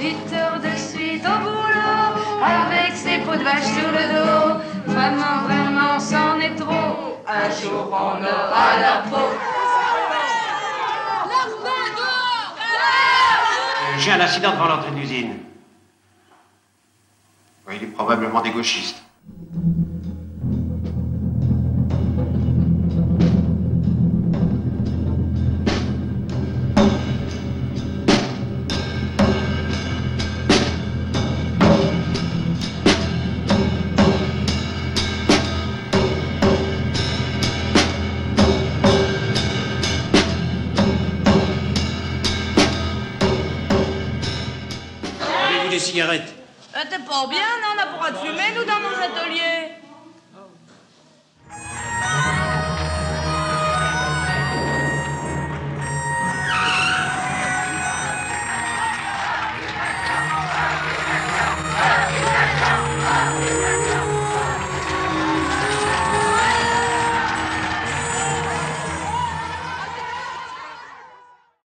18 heures de suite au boulot, avec ses peaux de vache sur le dos. Vraiment, vraiment, c'en est trop. Un jour, on aura la peau. J'ai un incident devant l'entrée de l'usine. Il est probablement des gauchistes. Des cigarettes Euh, T'es pas bien, non On a droit de fumer, nous, dans nos ateliers.